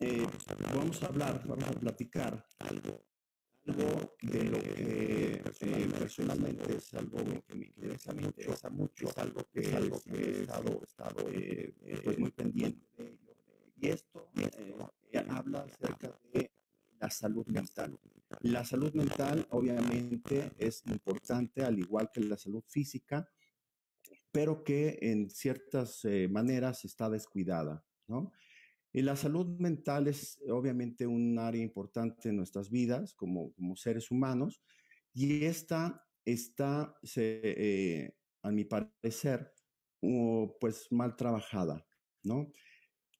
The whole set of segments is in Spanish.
eh, vamos a hablar, vamos a platicar algo, algo de lo que eh, personalmente es algo que me interesa, me interesa mucho, es algo que, es algo que he estado, estado eh, pues muy pendiente de ello. Y esto habla acerca de la salud mental. La salud mental obviamente es importante, al igual que la salud física, pero que en ciertas maneras está descuidada, ¿no? Y la salud mental es obviamente un área importante en nuestras vidas como, como seres humanos y esta está, eh, a mi parecer, pues mal trabajada, ¿no?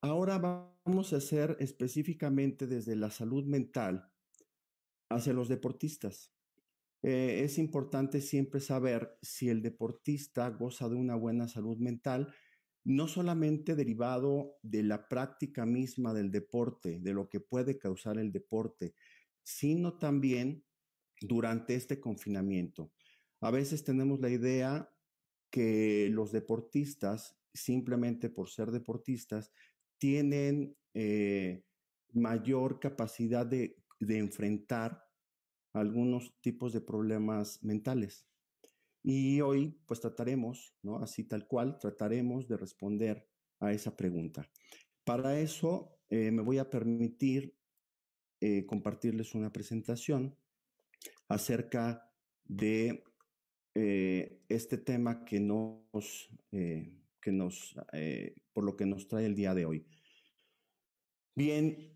Ahora vamos a hacer específicamente desde la salud mental hacia los deportistas. Eh, es importante siempre saber si el deportista goza de una buena salud mental no solamente derivado de la práctica misma del deporte, de lo que puede causar el deporte, sino también durante este confinamiento. A veces tenemos la idea que los deportistas, simplemente por ser deportistas, tienen eh, mayor capacidad de, de enfrentar algunos tipos de problemas mentales. Y hoy pues trataremos, ¿no? Así tal cual, trataremos de responder a esa pregunta. Para eso eh, me voy a permitir eh, compartirles una presentación acerca de eh, este tema que nos, que nos por lo que nos trae el día de hoy. Bien,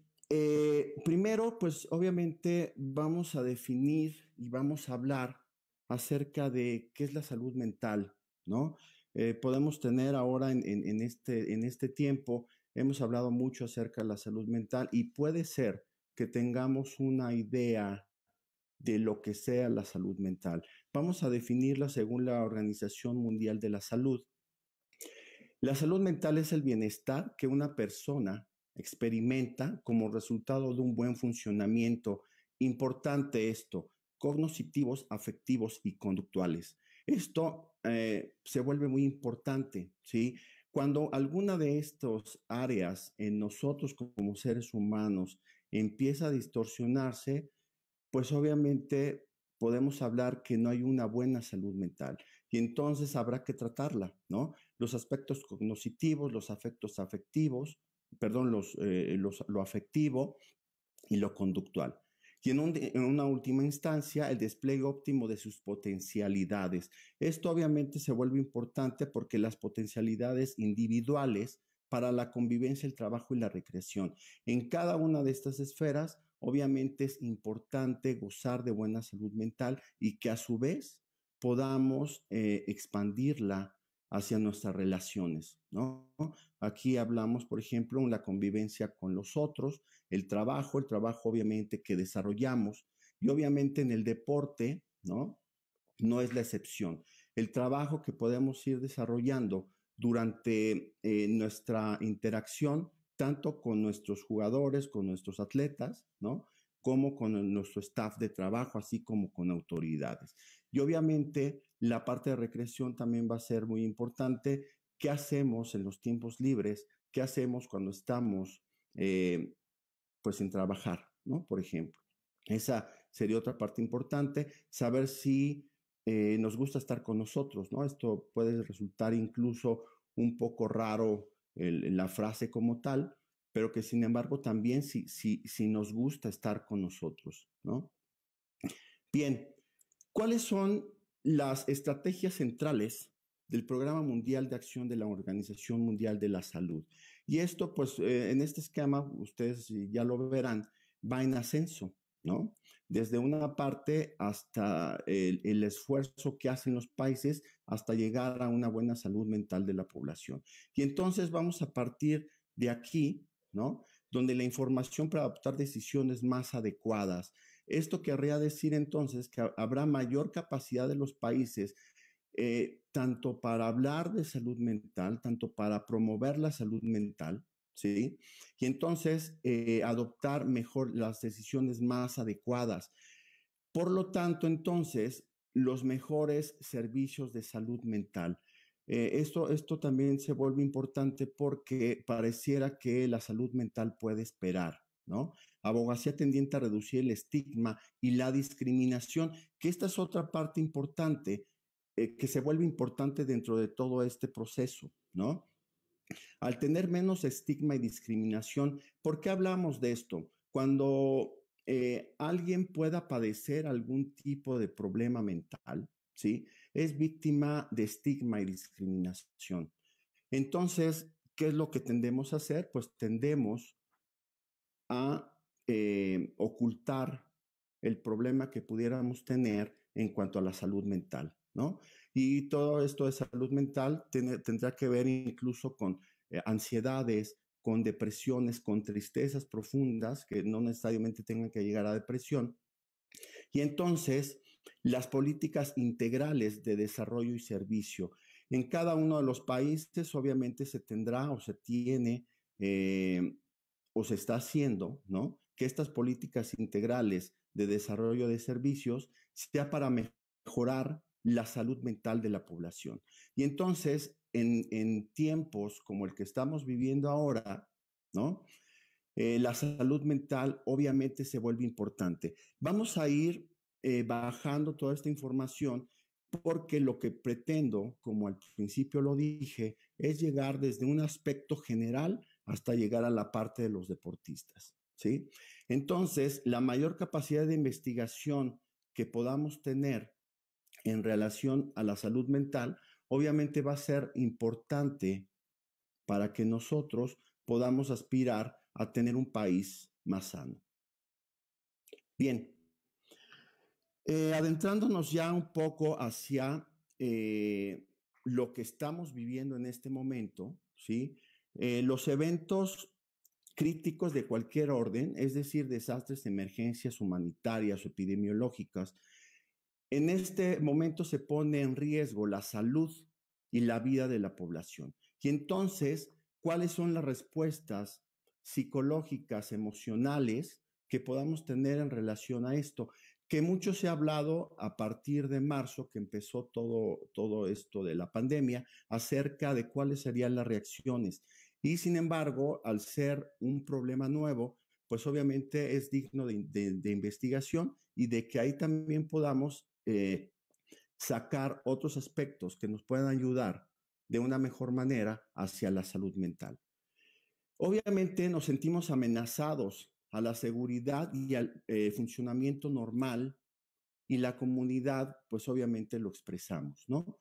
primero, pues obviamente vamos a definir y vamos a hablar acerca de qué es la salud mental, ¿no? Eh, podemos tener ahora en, este, en este tiempo, hemos hablado mucho acerca de la salud mental y puede ser que tengamos una idea de lo que sea la salud mental. Vamos a definirla según la Organización Mundial de la Salud. La salud mental es el bienestar que una persona experimenta como resultado de un buen funcionamiento. Importante esto, cognitivos, afectivos y conductuales. Esto eh, se vuelve muy importante, ¿sí? Cuando alguna de estas áreas en nosotros como seres humanos empieza a distorsionarse, pues obviamente podemos hablar que no hay una buena salud mental y entonces habrá que tratarla, ¿no? Los aspectos cognitivos, los afectos afectivos, perdón, los, eh, los, lo afectivo y lo conductual y en, una última instancia el despliegue óptimo de sus potencialidades. Esto obviamente se vuelve importante porque las potencialidades individuales para la convivencia, el trabajo y la recreación. En cada una de estas esferas, obviamente es importante gozar de buena salud mental y que a su vez podamos eh, expandirla hacia nuestras relaciones, ¿no? Aquí hablamos, por ejemplo, en la convivencia con los otros, el trabajo, el trabajo obviamente que desarrollamos y obviamente en el deporte, ¿no? No es la excepción. El trabajo que podemos ir desarrollando durante eh, nuestra interacción, tanto con nuestros jugadores, con nuestros atletas, ¿no? como con nuestro staff de trabajo, así como con autoridades. Y obviamente la parte de recreación también va a ser muy importante. ¿Qué hacemos en los tiempos libres? ¿Qué hacemos cuando estamos eh, pues en trabajar, ¿no? Por ejemplo. Esa sería otra parte importante, saber si eh, nos gusta estar con nosotros, ¿no? Esto puede resultar incluso un poco raro la frase como tal, pero que sin embargo también si, si, si nos gusta estar con nosotros, ¿no? Bien, ¿cuáles son las estrategias centrales del Programa Mundial de Acción de la Organización Mundial de la Salud? Y esto, pues, eh, en este esquema, ustedes ya lo verán, va en ascenso, ¿no? Desde una parte hasta el, el, esfuerzo que hacen los países hasta llegar a una buena salud mental de la población. Y entonces vamos a partir de aquí, ¿no? Donde la información para adoptar decisiones más adecuadas. Esto querría decir entonces que habrá mayor capacidad de los países eh, tanto para hablar de salud mental, tanto para promover la salud mental, ¿sí? Y entonces eh, adoptar mejor las decisiones más adecuadas. Por lo tanto, entonces, los mejores servicios de salud mental. Eh, esto, esto también se vuelve importante porque pareciera que la salud mental puede esperar, ¿no? Abogacía tendiente a reducir el estigma y la discriminación, que esta es otra parte importante, eh, que se vuelve importante dentro de todo este proceso, ¿no? Al tener menos estigma y discriminación, ¿por qué hablamos de esto? Cuando eh, alguien pueda padecer algún tipo de problema mental, ¿sí? Es víctima de estigma y discriminación. Entonces, ¿qué es lo que tendemos a hacer? Pues tendemos a eh, ocultar el problema que pudiéramos tener en cuanto a la salud mental, ¿no? Y todo esto de salud mental tendrá que ver incluso con eh, ansiedades, con depresiones, con tristezas profundas que no necesariamente tengan que llegar a depresión. Y entonces, las políticas integrales de desarrollo y servicio. En cada uno de los países, obviamente, se tendrá o se tiene eh, o se está haciendo, ¿no? Que estas políticas integrales de desarrollo de servicios sea para mejorar la salud mental de la población. Y entonces, en, tiempos como el que estamos viviendo ahora, ¿no? Eh, la salud mental obviamente se vuelve importante. Vamos a ir eh, bajando toda esta información porque lo que pretendo, como al principio lo dije, es llegar desde un aspecto general hasta llegar a la parte de los deportistas, ¿sí? Entonces, la mayor capacidad de investigación que podamos tener en relación a la salud mental, obviamente va a ser importante para que nosotros podamos aspirar a tener un país más sano. Bien, eh, adentrándonos ya un poco hacia eh, lo que estamos viviendo en este momento, ¿sí? Eh, los eventos críticos de cualquier orden, es decir, desastres, emergencias humanitarias o epidemiológicas, en este momento se pone en riesgo la salud y la vida de la población. Y entonces, ¿cuáles son las respuestas psicológicas, emocionales que podamos tener en relación a esto? Que mucho se ha hablado a partir de marzo, que empezó todo, todo esto de la pandemia, acerca de cuáles serían las reacciones. Y sin embargo, al ser un problema nuevo, pues obviamente es digno de, de investigación y de que ahí también podamos eh, sacar otros aspectos que nos puedan ayudar de una mejor manera hacia la salud mental. Obviamente nos sentimos amenazados a la seguridad y al eh, funcionamiento normal y la comunidad, pues obviamente lo expresamos, ¿no?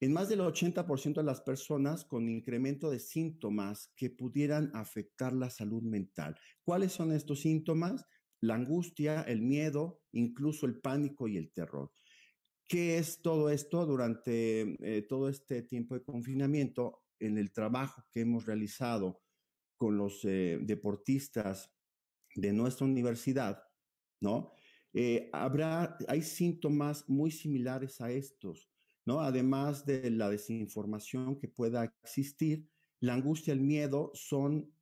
En más del 80% de las personas con incremento de síntomas que pudieran afectar la salud mental. ¿Cuáles son estos síntomas? la angustia, el miedo, incluso el pánico y el terror. ¿Qué es todo esto durante eh, todo este tiempo de confinamiento en el trabajo que hemos realizado con los eh, deportistas de nuestra universidad? ¿No? Eh, habrá, hay síntomas muy similares a estos, Además de la desinformación que pueda existir, la angustia el miedo son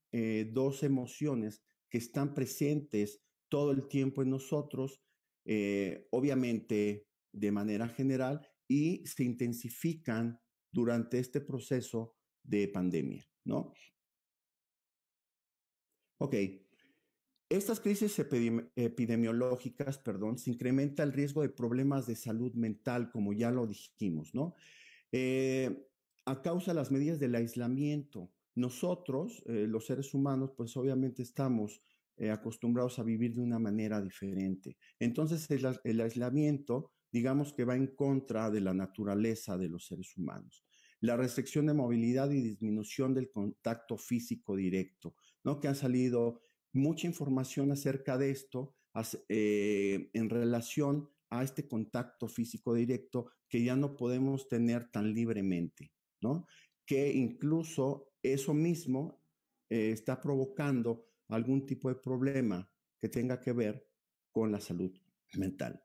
dos emociones que están presentes todo el tiempo en nosotros, eh, obviamente de manera general, y se intensifican durante este proceso de pandemia, ¿no? Ok. Estas crisis epidemiológicas, perdón, se incrementa el riesgo de problemas de salud mental, como ya lo dijimos, ¿no? Eh, a causa de las medidas del aislamiento, nosotros, eh, los seres humanos, pues obviamente estamos eh, acostumbrados a vivir de una manera diferente. Entonces el, aislamiento, digamos que va en contra de la naturaleza de los seres humanos. La restricción de movilidad y disminución del contacto físico directo, ¿no? Que ha salido mucha información acerca de esto eh, en relación a este contacto físico directo que ya no podemos tener tan libremente, ¿no? Que incluso eso mismo eh, está provocando algún tipo de problema que tenga que ver con la salud mental.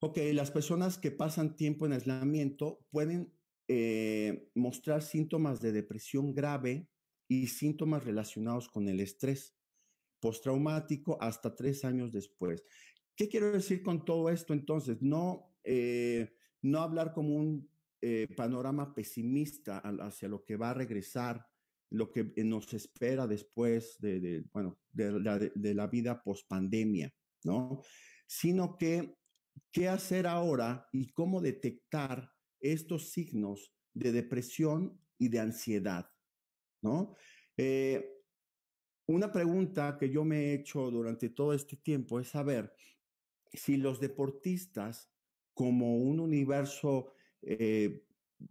Ok, las personas que pasan tiempo en aislamiento pueden eh, mostrar síntomas de depresión grave y síntomas relacionados con el estrés postraumático hasta tres años después. ¿Qué quiero decir con todo esto entonces? No, eh, no hablar como un eh, panorama pesimista hacia lo que va a regresar, lo que nos espera después de, bueno, de, la, de la vida post pandemia, ¿no? Sino que qué hacer ahora y cómo detectar estos signos de depresión y de ansiedad, ¿no? Eh, una pregunta que yo me he hecho durante todo este tiempo es saber si los deportistas, como un universo, eh,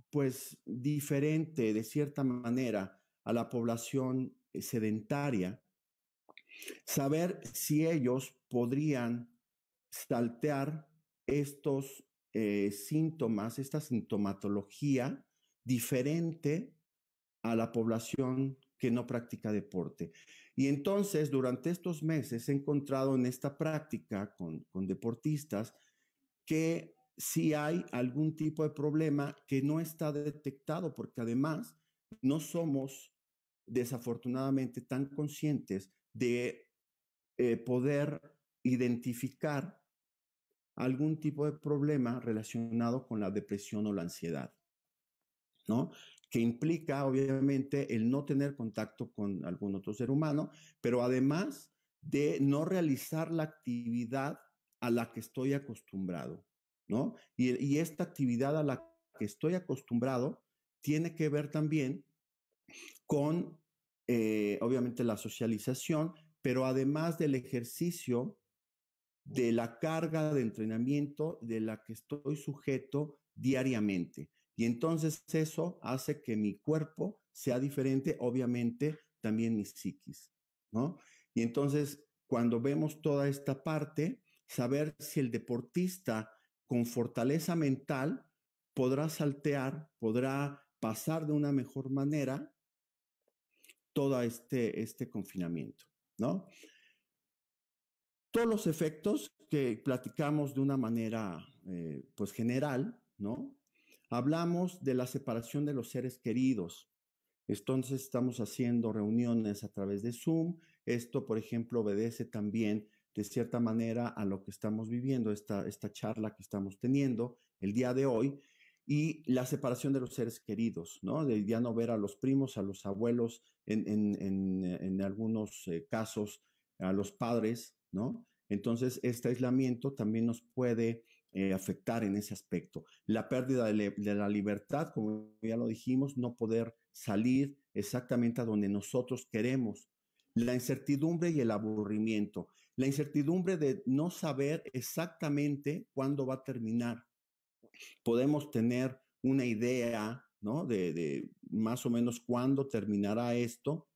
pues diferente de cierta manera a la población sedentaria, saber si ellos podrían saltear estos eh, síntomas, esta sintomatología diferente a la población que no practica deporte. Y entonces, durante estos meses he encontrado en esta práctica con, con deportistas que si hay algún tipo de problema que no está detectado, porque además no somos desafortunadamente tan conscientes de eh, poder identificar algún tipo de problema relacionado con la depresión o la ansiedad, ¿no? Que implica, obviamente, el no tener contacto con algún otro ser humano, pero además de no realizar la actividad a la que estoy acostumbrado, ¿no? Y, esta actividad a la que estoy acostumbrado tiene que ver también con, eh, obviamente, la socialización, pero además del ejercicio de la carga de entrenamiento de la que estoy sujeto diariamente. Y entonces eso hace que mi cuerpo sea diferente, obviamente también mi psiquis, ¿no? Y entonces cuando vemos toda esta parte, saber si el deportista con fortaleza mental podrá saltear, podrá pasar de una mejor manera todo este, este confinamiento, ¿no? todos los efectos que platicamos de una manera eh, pues general, ¿no? Hablamos de la separación de los seres queridos. Entonces estamos haciendo reuniones a través de Zoom. Esto, por ejemplo, obedece también de cierta manera a lo que estamos viviendo, esta, esta charla que estamos teniendo el día de hoy, y la separación de los seres queridos, ¿no? De ya no ver a los primos, a los abuelos, en, en, en, algunos eh, casos, a los padres, ¿no? Entonces, este aislamiento también nos puede eh, afectar en ese aspecto. La pérdida de, la libertad, como ya lo dijimos, no poder salir exactamente a donde nosotros queremos. La incertidumbre y el aburrimiento. La incertidumbre de no saber exactamente cuándo va a terminar. Podemos tener una idea, ¿no? De, de más o menos cuándo terminará esto.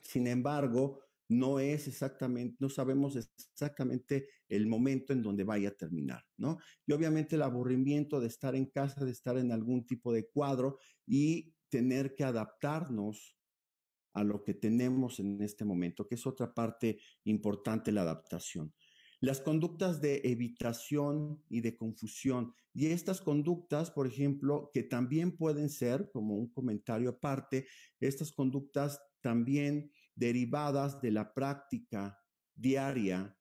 Sin embargo, no es exactamente, no sabemos exactamente el momento en donde vaya a terminar, ¿no? Y obviamente el aburrimiento de estar en casa, de estar en algún tipo de cuadro y tener que adaptarnos a lo que tenemos en este momento, que es otra parte importante, la adaptación. Las conductas de evitación y de confusión. Y estas conductas, por ejemplo, que también pueden ser, como un comentario aparte, estas conductas también derivadas de la práctica diaria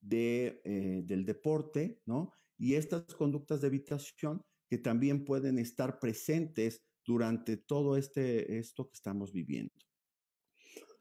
de, eh, del deporte, ¿no? Y estas conductas de evitación que también pueden estar presentes durante todo este, esto que estamos viviendo.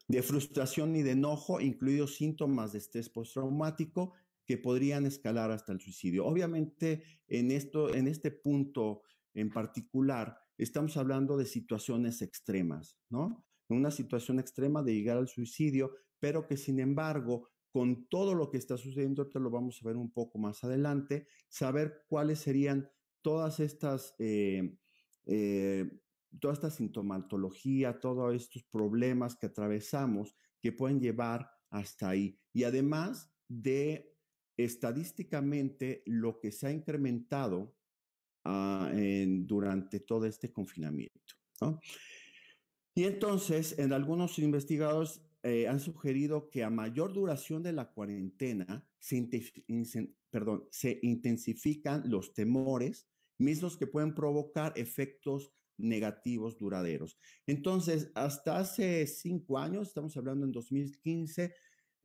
De frustración y de enojo, incluidos síntomas de estrés postraumático que podrían escalar hasta el suicidio. Obviamente, en, esto, en este punto en particular, estamos hablando de situaciones extremas, ¿no? En una situación extrema de llegar al suicidio, pero que sin embargo, con todo lo que está sucediendo, te lo vamos a ver un poco más adelante, saber cuáles serían todas estas, eh, eh, toda esta sintomatología, todos estos problemas que atravesamos que pueden llevar hasta ahí. Y además de estadísticamente lo que se ha incrementado ah, durante todo este confinamiento. ¿no? Y entonces, en algunos investigadores eh, han sugerido que a mayor duración de la cuarentena se, perdón, se intensifican los temores, mismos que pueden provocar efectos negativos duraderos. Entonces, hasta hace cinco años, estamos hablando en 2015,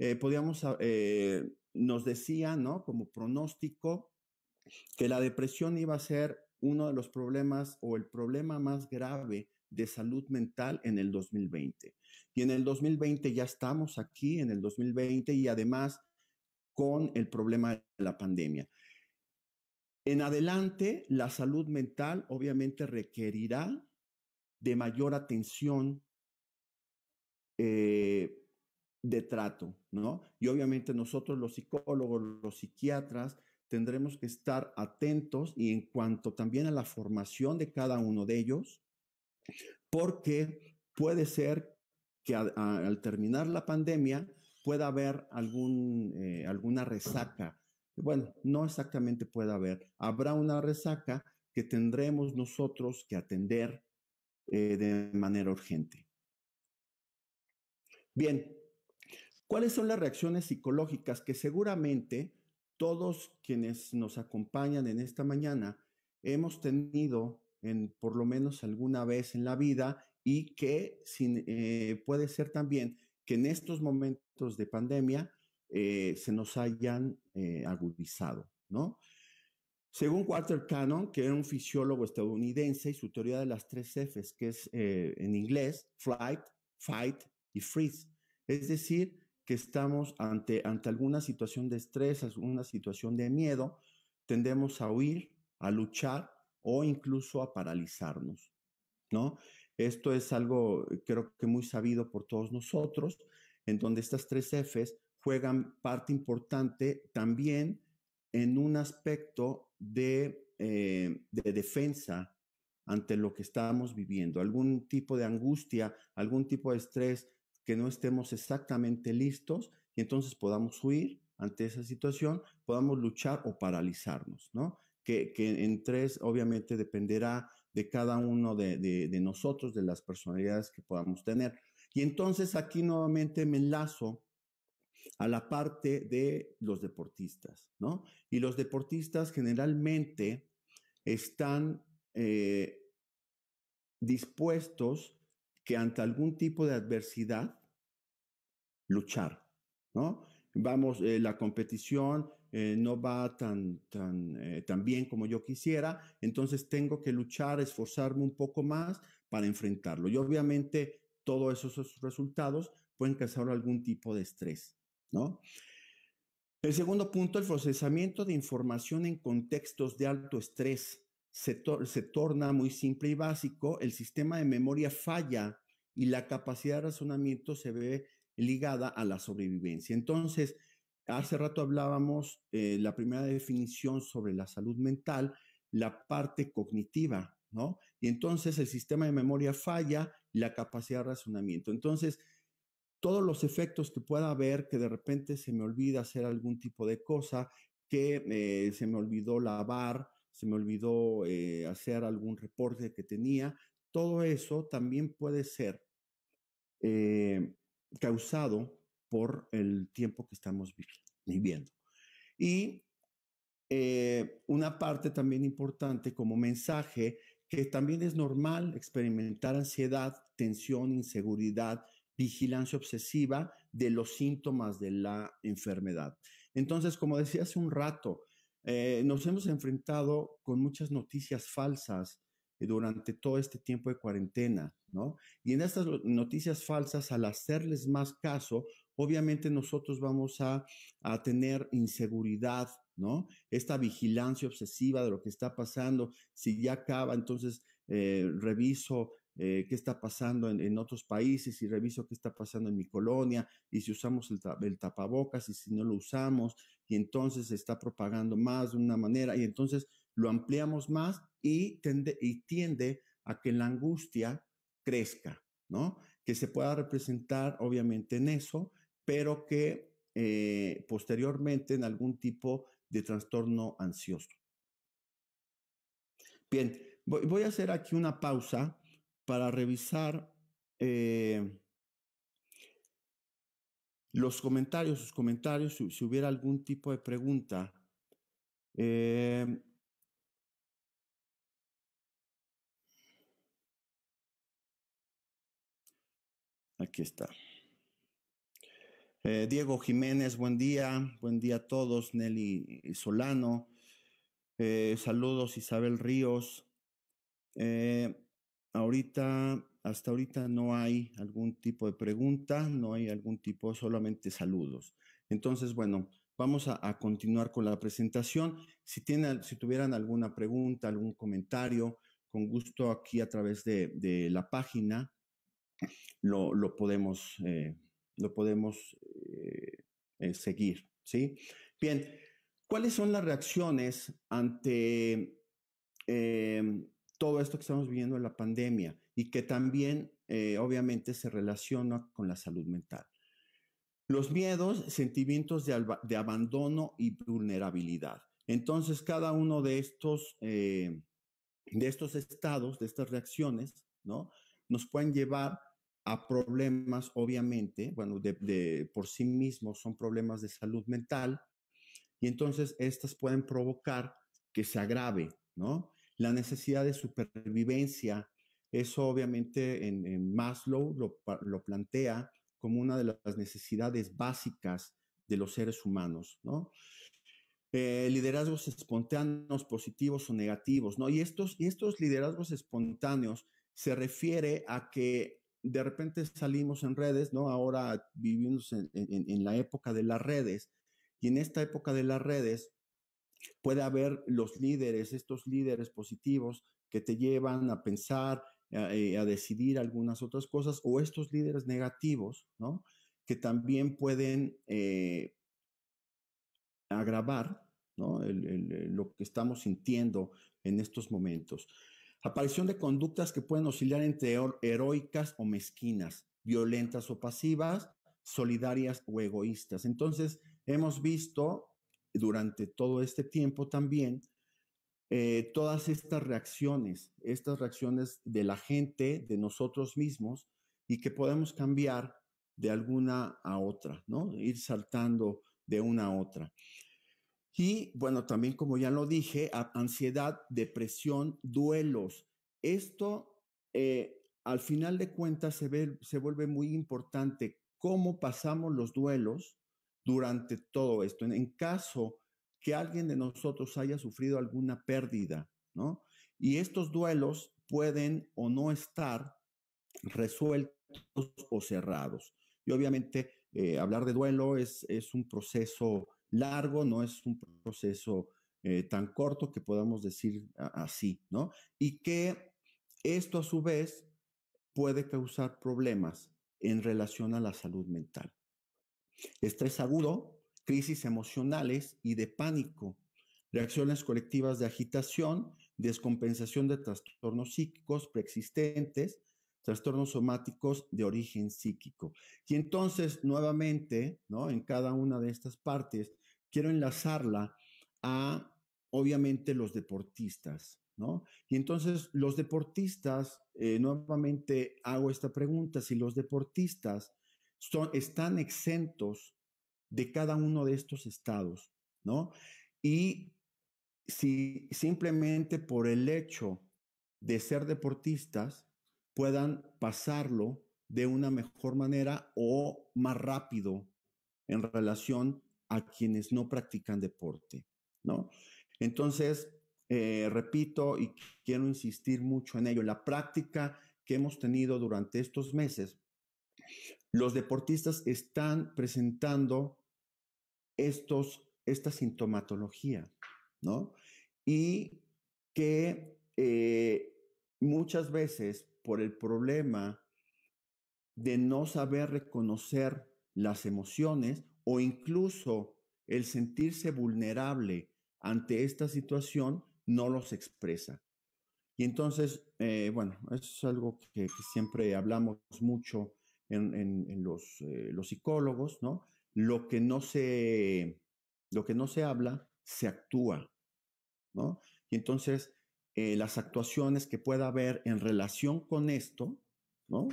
eh, podíamos, eh, nos decían, ¿no? Como pronóstico, que la depresión iba a ser uno de los problemas o el problema más grave de salud mental en el 2020. Y en el 2020 ya estamos aquí, en el 2020, y además con el problema de la pandemia. En adelante, la salud mental obviamente requerirá de mayor atención eh, de trato, ¿no? Y obviamente nosotros los psicólogos, los psiquiatras, tendremos que estar atentos y en cuanto también a la formación de cada uno de ellos, porque puede ser que al terminar la pandemia pueda haber algún, eh, alguna resaca. Bueno, no exactamente puede haber. Habrá una resaca que tendremos nosotros que atender eh, de manera urgente. Bien, ¿cuáles son las reacciones psicológicas que seguramente todos quienes nos acompañan en esta mañana hemos tenido en por lo menos alguna vez en la vida y que sin, eh, puede ser también que en estos momentos de pandemia eh, se nos hayan eh, agudizado, ¿no? Según Walter Cannon, que era un fisiólogo estadounidense, y su teoría de las tres Fs, que es en inglés, flight, fight y freeze. Es decir, que estamos ante, ante alguna situación de estrés, alguna situación de miedo, tendemos a huir, a luchar o incluso a paralizarnos, ¿no? Esto es algo eh, creo que muy sabido por todos nosotros, en donde estas tres Fs juegan parte importante también en un aspecto de, eh, de defensa ante lo que estamos viviendo, algún tipo de angustia, algún tipo de estrés que no estemos exactamente listos y entonces podamos huir ante esa situación, podamos luchar o paralizarnos, ¿no? Que, en tres obviamente dependerá de cada uno de, nosotros, de las personalidades que podamos tener. Y entonces aquí nuevamente me enlazo a la parte de los deportistas, ¿no? Y los deportistas generalmente están eh, dispuestos que ante algún tipo de adversidad, luchar, ¿no? Vamos, eh, la competición eh, no va tan, tan, eh, tan bien como yo quisiera, entonces tengo que luchar, esforzarme un poco más para enfrentarlo. Y obviamente todos esos resultados pueden causar algún tipo de estrés, ¿no? El segundo punto, el procesamiento de información en contextos de alto estrés se, se torna muy simple y básico, el sistema de memoria falla y la capacidad de razonamiento se ve ligada a la sobrevivencia. Entonces, Hace rato hablábamos eh, la primera definición sobre la salud mental, la parte cognitiva, ¿no? Y entonces el sistema de memoria falla, la capacidad de razonamiento. Entonces, todos los efectos que pueda haber, que de repente se me olvida hacer algún tipo de cosa, que eh, se me olvidó lavar, se me olvidó eh, hacer algún reporte que tenía, todo eso también puede ser causado por el tiempo que estamos viviendo. Y eh, una parte también importante como mensaje, que también es normal experimentar ansiedad, tensión, inseguridad, vigilancia obsesiva de los síntomas de la enfermedad. Entonces, como decía hace un rato, eh, nos hemos enfrentado con muchas noticias falsas eh, durante todo este tiempo de cuarentena, ¿no? Y en estas noticias falsas, al hacerles más caso, obviamente nosotros vamos a, tener inseguridad, ¿no? Esta vigilancia obsesiva de lo que está pasando, si ya acaba, entonces eh, reviso eh, qué está pasando en, otros países y reviso qué está pasando en mi colonia y si usamos el, tapabocas y si no lo usamos y entonces se está propagando más de una manera y entonces lo ampliamos más y, y tiende a que la angustia crezca, ¿no? Que se pueda representar obviamente en eso pero que eh, posteriormente en algún tipo de trastorno ansioso. Bien, voy, a hacer aquí una pausa para revisar eh, los comentarios, sus comentarios, si, hubiera algún tipo de pregunta. Eh, aquí está. Eh, Diego Jiménez, buen día, buen día a todos, Nelly Solano. Eh, saludos Isabel Ríos. Eh, ahorita, hasta ahorita no hay algún tipo de pregunta, no hay algún tipo, solamente saludos. Entonces, bueno, vamos a, continuar con la presentación. Si, tienen, si tuvieran alguna pregunta, algún comentario, con gusto aquí a través de, la página lo, podemos, lo podemos eh, eh, seguir. ¿sí? Bien, ¿cuáles son las reacciones ante em, todo esto que estamos viviendo en la pandemia y que también eh, obviamente se relaciona con la salud mental? Los miedos, sentimientos de, abandono y vulnerabilidad. Entonces, cada uno de estos, de estos estados, de estas reacciones, ¿no? Nos pueden llevar a problemas, obviamente, bueno, de, por sí mismos son problemas de salud mental, y entonces estas pueden provocar que se agrave, ¿no? La necesidad de supervivencia, eso obviamente en, Maslow lo, plantea como una de las necesidades básicas de los seres humanos, ¿no? Eh, liderazgos espontáneos, positivos o negativos, ¿no? Y estos, y estos liderazgos espontáneos se refiere a que de repente salimos en redes, ¿no? Ahora vivimos en, la época de las redes y en esta época de las redes puede haber los líderes, estos líderes positivos que te llevan a pensar, a, eh, decidir algunas otras cosas, o estos líderes negativos, ¿no? Que también pueden eh, agravar, ¿no? lo que estamos sintiendo en estos momentos. Aparición de conductas que pueden oscilar entre heroicas o mezquinas, violentas o pasivas, solidarias o egoístas. Entonces, hemos visto durante todo este tiempo también eh, todas estas reacciones, estas reacciones de la gente, de nosotros mismos, y que podemos cambiar de alguna a otra, ¿no? Ir saltando de una a otra. Y bueno, también como ya lo dije, ansiedad, depresión, duelos. Esto, eh, al final de cuentas, se, ve, se vuelve muy importante cómo pasamos los duelos durante todo esto. En, caso que alguien de nosotros haya sufrido alguna pérdida, ¿no? Y estos duelos pueden o no estar resueltos o cerrados. Y obviamente eh, hablar de duelo es, es un proceso largo, no es un proceso eh, tan corto que podamos decir así, ¿no? Y que esto a su vez puede causar problemas en relación a la salud mental. Estrés agudo, crisis emocionales y de pánico, reacciones colectivas de agitación, descompensación de trastornos psíquicos preexistentes, trastornos somáticos de origen psíquico. Y entonces, nuevamente, ¿no? En cada una de estas partes quiero enlazarla a, obviamente, los deportistas, ¿no? Y entonces los deportistas, eh, nuevamente hago esta pregunta, si los deportistas son, están exentos de cada uno de estos estados, ¿no? Y si simplemente por el hecho de ser deportistas puedan pasarlo de una mejor manera o más rápido en relación a quienes no practican deporte, ¿no? Entonces, eh, repito y quiero insistir mucho en ello, la práctica que hemos tenido durante estos meses, los deportistas están presentando estos, esta sintomatología, ¿no? Y que eh, muchas veces por el problema de no saber reconocer las emociones, o incluso el sentirse vulnerable ante esta situación no los expresa. Y entonces, eh, bueno, eso es algo que, siempre hablamos mucho en, los, eh, los, psicólogos, ¿no? Lo que no, se, lo que no se habla, se actúa, ¿no? Y entonces, eh, las actuaciones que pueda haber en relación con esto, ¿no?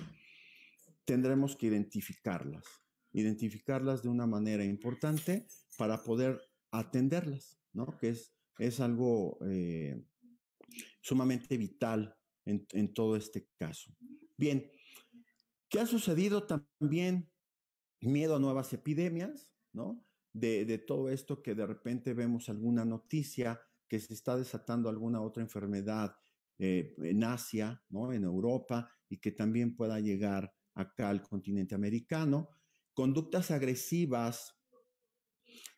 Tendremos que identificarlas identificarlas de una manera importante para poder atenderlas, ¿no? Que es, es algo eh, sumamente vital en, todo este caso. Bien, ¿qué ha sucedido también? Miedo a nuevas epidemias, ¿no? De, de, todo esto que de repente vemos alguna noticia que se está desatando alguna otra enfermedad eh, en Asia, ¿no? en Europa, y que también pueda llegar acá al continente americano. Conductas agresivas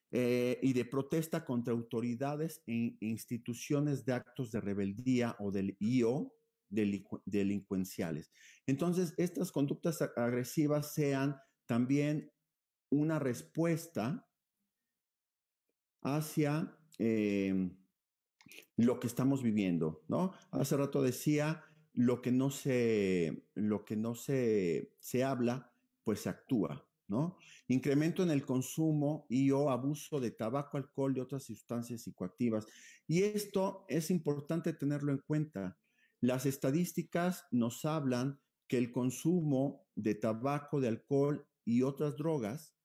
eh, y de protesta contra autoridades e instituciones de actos de rebeldía o del IO delincuenciales. Entonces, estas conductas agresivas sean también una respuesta hacia eh, lo que estamos viviendo, ¿no? Hace rato decía, lo que no se, lo que no se, se habla, pues se actúa, ¿no? Incremento en el consumo y o abuso de tabaco, alcohol y otras sustancias psicoactivas. Y esto es importante tenerlo en cuenta. Las estadísticas nos hablan que el consumo de tabaco, de alcohol y otras drogas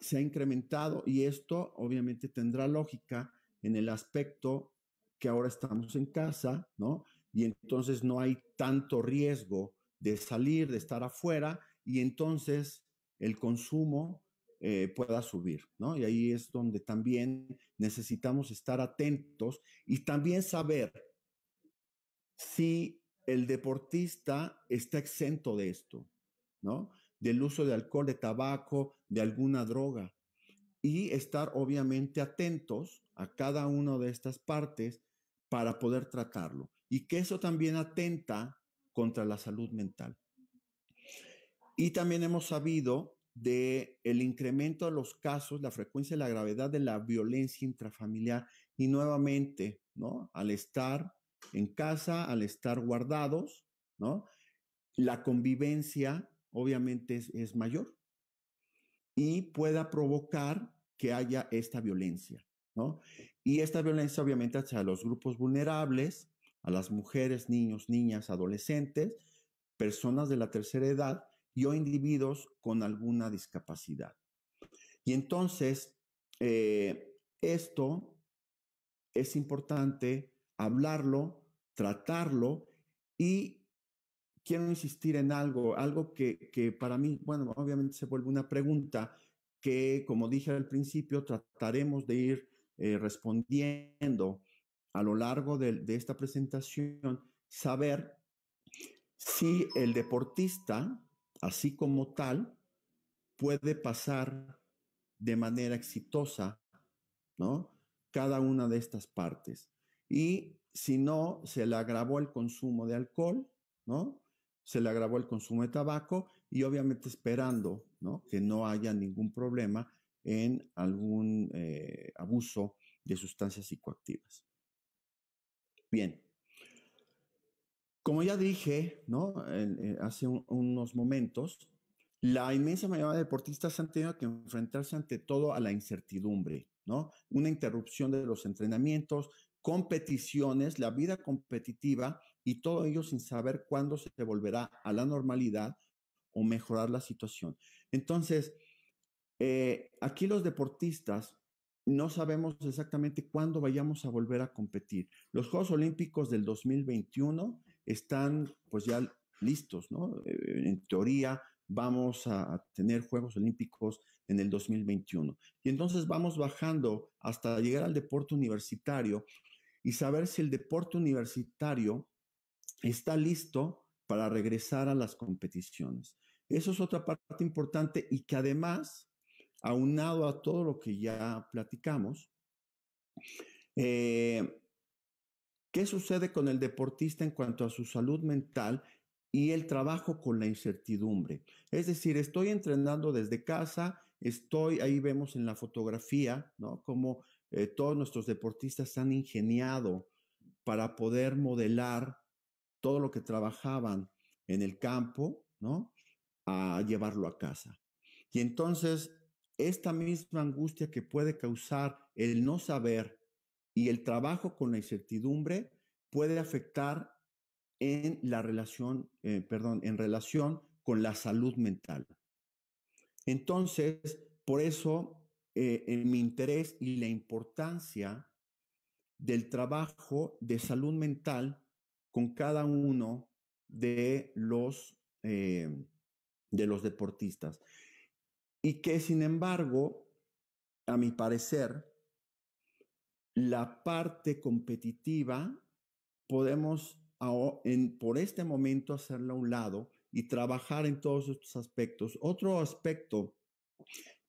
se ha incrementado y esto obviamente tendrá lógica en el aspecto que ahora estamos en casa, ¿no? Y entonces no hay tanto riesgo de salir, de estar afuera y entonces el consumo eh, pueda subir, ¿no? Y ahí es donde también necesitamos estar atentos y también saber si el deportista está exento de esto, ¿no? Del uso de alcohol, de tabaco, de alguna droga. Y estar obviamente atentos a cada una de estas partes para poder tratarlo. Y que eso también atenta contra la salud mental. Y también hemos sabido de el incremento de los casos, la frecuencia y la gravedad de la violencia intrafamiliar y nuevamente, ¿no? Al estar en casa, al estar guardados, ¿no? La convivencia obviamente es, mayor y pueda provocar que haya esta violencia, ¿no? Y esta violencia obviamente hacia los grupos vulnerables, a las mujeres, niños, niñas, adolescentes, personas de la tercera edad y o individuos con alguna discapacidad. Y entonces, eh, esto es importante hablarlo tratarlo y quiero insistir en algo, algo que, que, para mí, bueno, obviamente se vuelve una pregunta que, como dije al principio, trataremos de ir eh, respondiendo a lo largo de, de esta presentación, saber si el deportista, así como tal, puede pasar de manera exitosa, ¿no? Cada una de estas partes. Y si no, se le agravó el consumo de alcohol, ¿no? Se le agravó el consumo de tabaco y obviamente esperando, ¿no? Que no haya ningún problema en algún eh, abuso de sustancias psicoactivas. Bien. Como ya dije, ¿no? Eh, hace unos momentos, la inmensa mayoría de deportistas han tenido que enfrentarse ante todo a la incertidumbre, ¿no? Una interrupción de los entrenamientos, competiciones, la vida competitiva y todo ello sin saber cuándo se volverá a la normalidad o mejorar la situación. Entonces, eh, aquí los deportistas no sabemos exactamente cuándo vayamos a volver a competir. Los Juegos Olímpicos del 2021 están pues ya listos, ¿no? Eh, en teoría vamos a tener Juegos Olímpicos en el 2021. Y entonces vamos bajando hasta llegar al deporte universitario y saber si el deporte universitario está listo para regresar a las competiciones. Eso es otra parte importante y que además, aunado a todo lo que ya platicamos, eh, ¿qué sucede con el deportista en cuanto a su salud mental y el trabajo con la incertidumbre? Es decir, estoy entrenando desde casa, estoy, ahí vemos en la fotografía, ¿no? Como eh, todos nuestros deportistas han ingeniado para poder modelar todo lo que trabajaban en el campo, ¿no? A llevarlo a casa. Y entonces, esta misma angustia que puede causar el no saber y el trabajo con la incertidumbre puede afectar en la relación, eh, perdón, en relación con la salud mental. Entonces, por eso eh, en mi interés y la importancia del trabajo de salud mental con cada uno de los, eh, de los deportistas. Y que sin embargo, a mi parecer, la parte competitiva podemos por este momento hacerla a un lado y trabajar en todos estos aspectos. Otro aspecto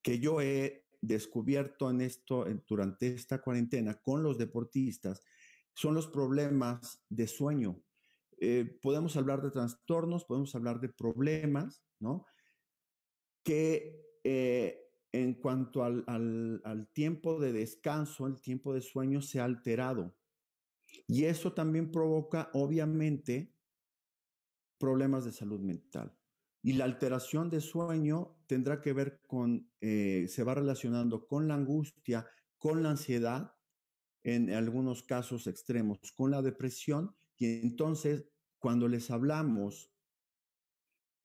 que yo he descubierto en esto durante esta cuarentena con los deportistas son los problemas de sueño. Eh, podemos hablar de trastornos, podemos hablar de problemas, ¿no? Que eh, en cuanto al, al, tiempo de descanso, el tiempo de sueño se ha alterado. Y eso también provoca, obviamente, problemas de salud mental. Y la alteración de sueño tendrá que ver con, eh, se va relacionando con la angustia, con la ansiedad, en algunos casos extremos, con la depresión. Y entonces, cuando les hablamos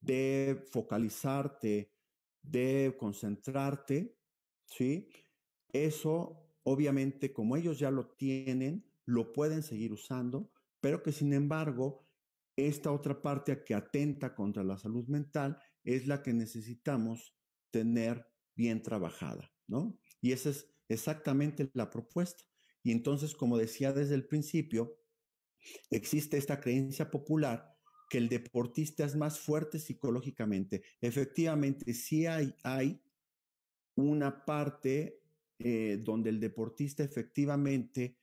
de focalizarte, de concentrarte, ¿sí? Eso, obviamente, como ellos ya lo tienen, lo pueden seguir usando, pero que sin embargo, esta otra parte que atenta contra la salud mental es la que necesitamos tener bien trabajada, ¿no? Y esa es exactamente la propuesta. Y entonces, como decía desde el principio, existe esta creencia popular que el deportista es más fuerte psicológicamente. Efectivamente, sí hay, hay una parte eh, donde el deportista efectivamente,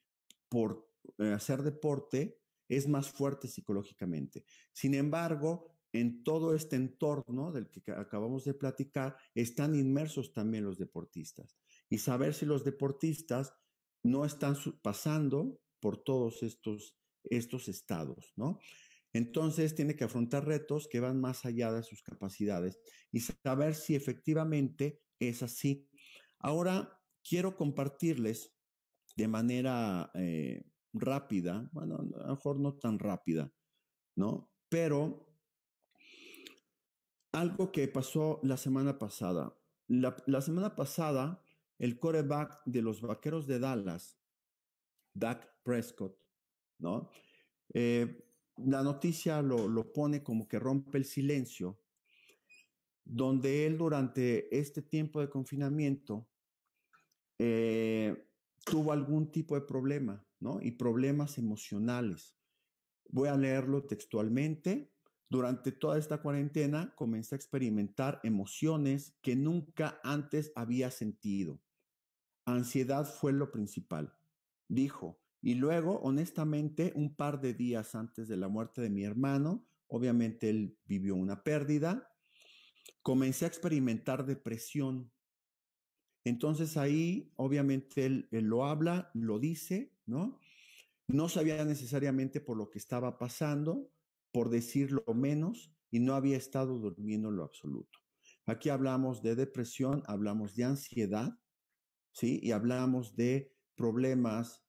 por eh, hacer deporte, es más fuerte psicológicamente. Sin embargo, en todo este entorno del que acabamos de platicar, están inmersos también los deportistas. Y saber si los deportistas no están pasando por todos estos, estos estados, ¿no? Entonces tiene que afrontar retos que van más allá de sus capacidades y saber si efectivamente es así. Ahora quiero compartirles de manera eh, rápida, bueno, a lo mejor no tan rápida, ¿no? Pero algo que pasó la semana pasada. La, semana pasada, el coreback de los Vaqueros de Dallas, Dak Prescott, ¿no? Eh, la noticia lo, pone como que rompe el silencio, donde él durante este tiempo de confinamiento eh, tuvo algún tipo de problema, ¿no? Y problemas emocionales. Voy a leerlo textualmente. Durante toda esta cuarentena comencé a experimentar emociones que nunca antes había sentido. Ansiedad fue lo principal. Dijo, y luego, honestamente, un par de días antes de la muerte de mi hermano, obviamente él vivió una pérdida, comencé a experimentar depresión. Entonces ahí, obviamente, él, lo habla, lo dice, ¿no? No sabía necesariamente por lo que estaba pasando, por decirlo menos, y no había estado durmiendo en lo absoluto. Aquí hablamos de depresión, hablamos de ansiedad, ¿sí? Y hablamos de problemas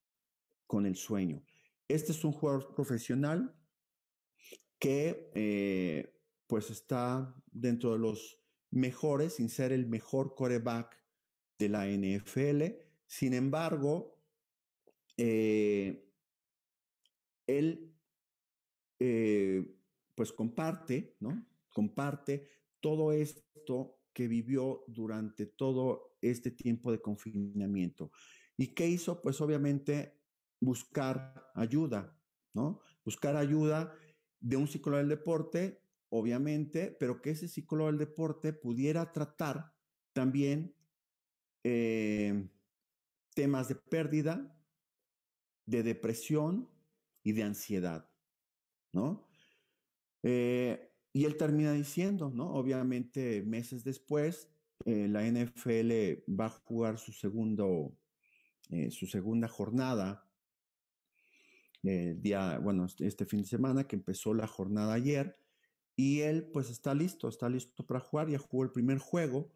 con el sueño. Este es un jugador profesional que eh, pues está dentro de los mejores, sin ser el mejor coreback de la NFL. Sin embargo, eh, él eh, pues comparte, ¿no? Comparte todo esto que vivió durante todo este tiempo de confinamiento. ¿Y qué hizo? Pues obviamente buscar ayuda, ¿no? Buscar ayuda de un psicólogo del deporte, obviamente, pero que ese psicólogo del deporte pudiera tratar también eh, temas de pérdida, de depresión y de ansiedad, ¿no? Eh, y él termina diciendo, ¿no? Obviamente, meses después, eh, la NFL va a jugar su segundo, su segunda jornada día, bueno, este, este fin de semana que empezó la jornada ayer y él pues está listo, está listo para jugar, ya jugó el primer juego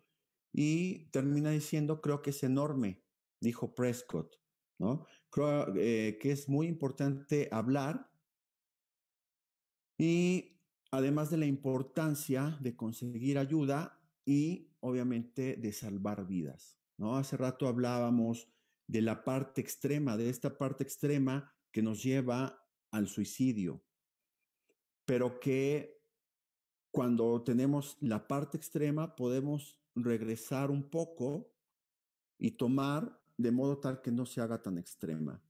y termina diciendo, creo que es enorme, dijo Prescott, ¿no? Creo eh, que es muy importante hablar y además de la importancia de conseguir ayuda y obviamente de salvar vidas, ¿no? Hace rato hablábamos de la parte extrema, de esta parte extrema que nos lleva al suicidio, pero que cuando tenemos la parte extrema podemos regresar un poco y tomar de modo tal que no se haga tan extrema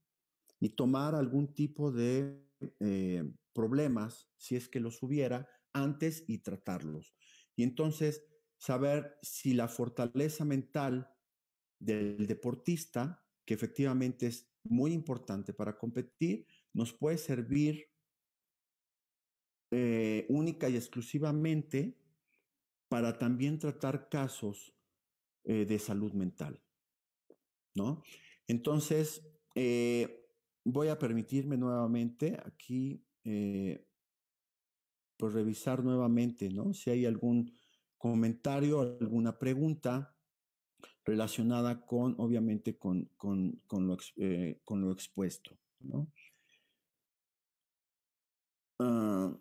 y tomar algún tipo de eh, problemas, si es que los hubiera, antes y tratarlos. Y entonces saber si la fortaleza mental del deportista, que efectivamente es muy importante para competir, nos puede servir eh, única y exclusivamente para también tratar casos eh, de salud mental. ¿No? Entonces, eh, voy a permitirme nuevamente aquí, pues revisar nuevamente, ¿no? Si hay algún comentario, alguna pregunta relacionada con, obviamente, con, con, con, lo, con lo, expuesto, ¿no? Ah,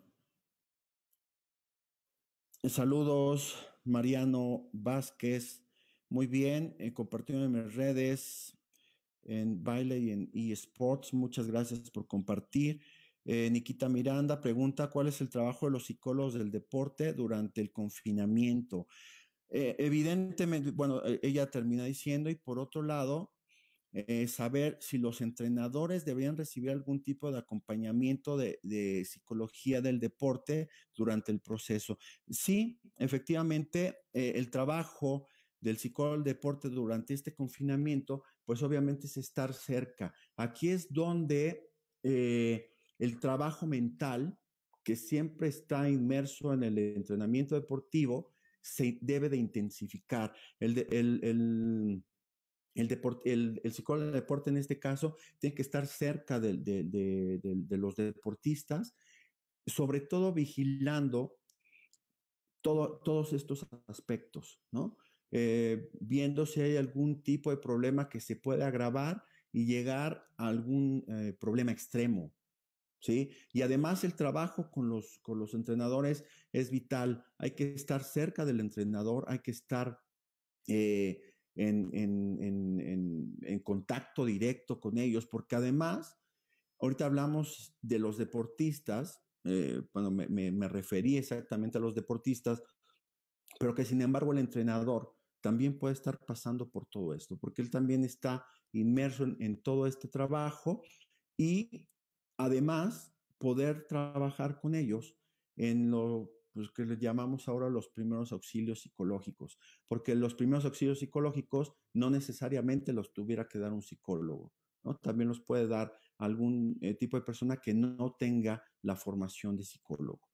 Saludos, Mariano Vázquez. Muy bien, eh, compartiendo en mis redes, en Baile y en eSports. Muchas gracias por compartir. Eh, Nikita Miranda pregunta, ¿cuál es el trabajo de los psicólogos del deporte durante el confinamiento? Eh, evidentemente, bueno, e, ella termina diciendo, y por otro lado, eh, saber si los entrenadores deberían recibir algún tipo de acompañamiento de, psicología del deporte durante el proceso. Sí, efectivamente, eh, el trabajo del psicólogo del deporte durante este confinamiento, pues obviamente es estar cerca. Aquí es donde eh, el trabajo mental, que siempre está inmerso en el entrenamiento deportivo, se debe de intensificar. el, el el, el, psicólogo del deporte en este caso tiene que estar cerca de, los deportistas, sobre todo vigilando todos estos aspectos, ¿no? Eh, viendo si hay algún tipo de problema que se puede agravar y llegar a algún eh, problema extremo, ¿sí? Y además el trabajo con los, con los entrenadores es vital. Hay que estar cerca del entrenador, hay que estar... Eh, en, contacto directo con ellos, porque además, ahorita hablamos de los deportistas, eh, bueno, me, referí exactamente a los deportistas, pero que sin embargo el entrenador también puede estar pasando por todo esto, porque él también está inmerso en todo este trabajo y además poder trabajar con ellos en lo pues, que le llamamos ahora los primeros auxilios psicológicos, porque los primeros auxilios psicológicos no necesariamente los tuviera que dar un psicólogo, ¿no? También los puede dar algún eh, tipo de persona que no tenga la formación de psicólogo.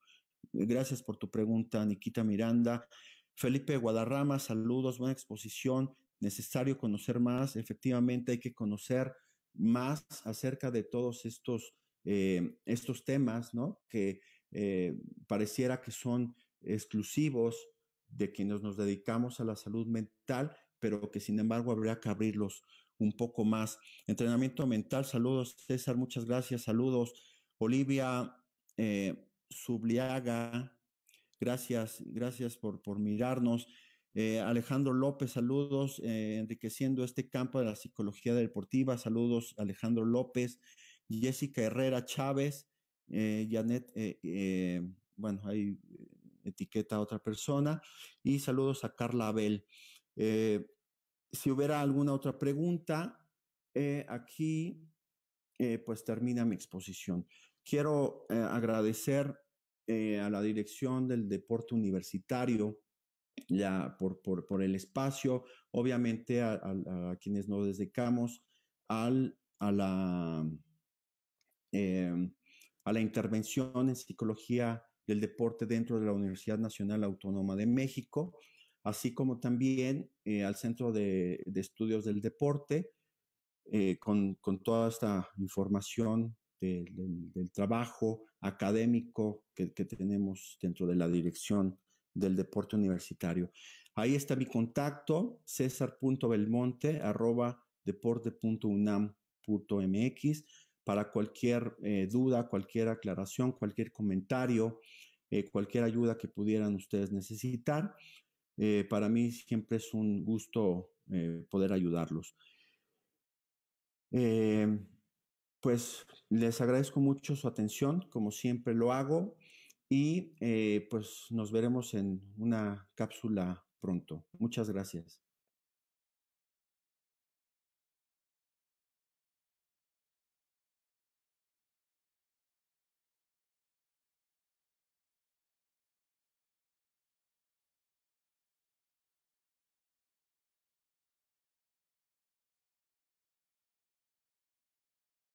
Gracias por tu pregunta, Nikita Miranda. Felipe Guadarrama, saludos, buena exposición. Necesario conocer más. Efectivamente, hay que conocer más acerca de todos estos, eh, estos temas, ¿no? Que eh, pareciera que son exclusivos de quienes nos dedicamos a la salud mental, pero que sin embargo habría que abrirlos un poco más. Entrenamiento mental, saludos César, muchas gracias, saludos. Olivia eh, Subliaga, gracias, gracias por, por mirarnos. Alejandro López, saludos, enriqueciendo este campo de la psicología deportiva, saludos Alejandro López. Jessica Herrera Chávez, eh, Janet, eh, eh, bueno, ahí etiqueta a otra persona. Y saludos a Carla Abel. si hubiera alguna otra pregunta, aquí pues termina mi exposición. Quiero agradecer a la dirección del deporte universitario ya por, por, el espacio, obviamente a, quienes nos dedicamos al, a la a la intervención en psicología del deporte dentro de la Universidad Nacional Autónoma de México, así como también eh, al Centro de, Estudios del Deporte, eh, con, toda esta información del trabajo académico que, tenemos dentro de la dirección del deporte universitario. Ahí está mi contacto, cesar.belmonte arroba para cualquier eh, duda, cualquier aclaración, cualquier comentario, eh, cualquier ayuda que pudieran ustedes necesitar. Eh, para mí siempre es un gusto poder ayudarlos. pues les agradezco mucho su atención, como siempre lo hago, y pues nos veremos en una cápsula pronto. Muchas gracias.